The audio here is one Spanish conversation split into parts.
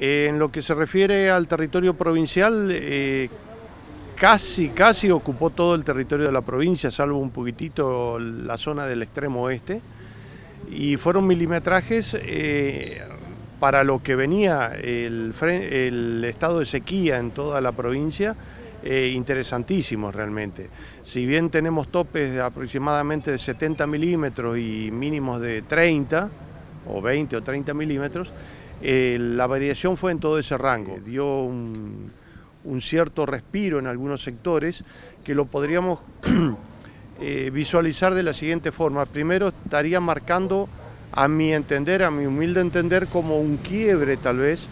En lo que se refiere al territorio provincial, eh, casi, casi ocupó todo el territorio de la provincia, salvo un poquitito la zona del extremo oeste. Y fueron milimetrajes eh, para lo que venía el, estado de sequía en toda la provincia, eh, interesantísimos realmente. Si bien tenemos topes de aproximadamente de 70 milímetros y mínimos de 30, o 20 o 30 milímetros, eh, la variación fue en todo ese rango. Dio un, cierto respiro en algunos sectores que lo podríamos eh, visualizar de la siguiente forma. Primero estaría marcando, a mi entender, a mi humilde entender, como un quiebre tal vez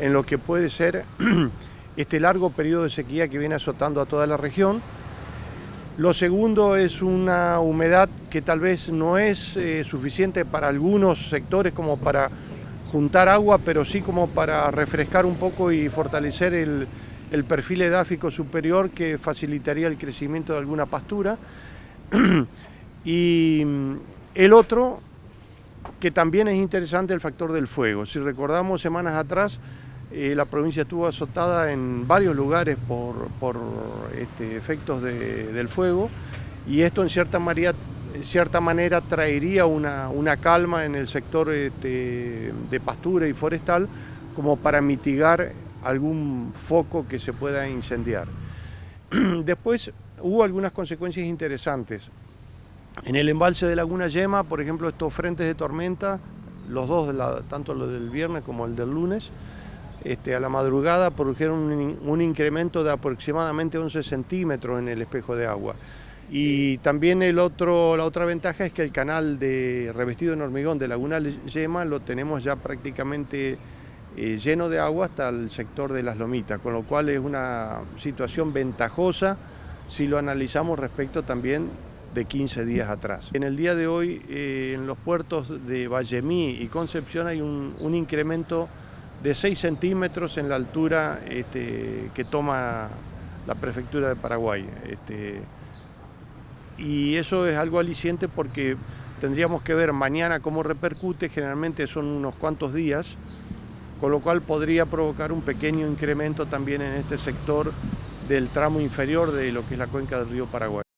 en lo que puede ser este largo periodo de sequía que viene azotando a toda la región. Lo segundo es una humedad que tal vez no es eh, suficiente para algunos sectores como para juntar agua, pero sí como para refrescar un poco y fortalecer el, perfil edáfico superior que facilitaría el crecimiento de alguna pastura. y mm, el otro, que también es interesante, el factor del fuego. Si recordamos semanas atrás, eh, la provincia estuvo azotada en varios lugares por, este, efectos del fuego y esto en cierta manera cierta manera traería una, calma en el sector este, de pastura y forestal como para mitigar algún foco que se pueda incendiar. Después hubo algunas consecuencias interesantes. En el embalse de Laguna Yema, por ejemplo, estos frentes de tormenta, los dos, tanto el del viernes como el del lunes, este, a la madrugada produjeron un, un incremento de aproximadamente 11 centímetros en el espejo de agua. Y también el otro, la otra ventaja es que el canal de revestido en hormigón de Laguna Yema lo tenemos ya prácticamente eh, lleno de agua hasta el sector de las lomitas, con lo cual es una situación ventajosa si lo analizamos respecto también de 15 días atrás. En el día de hoy eh, en los puertos de Vallemí y Concepción hay un, incremento de 6 centímetros en la altura este, que toma la prefectura de Paraguay. Este, y eso es algo aliciente porque tendríamos que ver mañana cómo repercute, generalmente son unos cuantos días, con lo cual podría provocar un pequeño incremento también en este sector del tramo inferior de lo que es la cuenca del río Paraguay.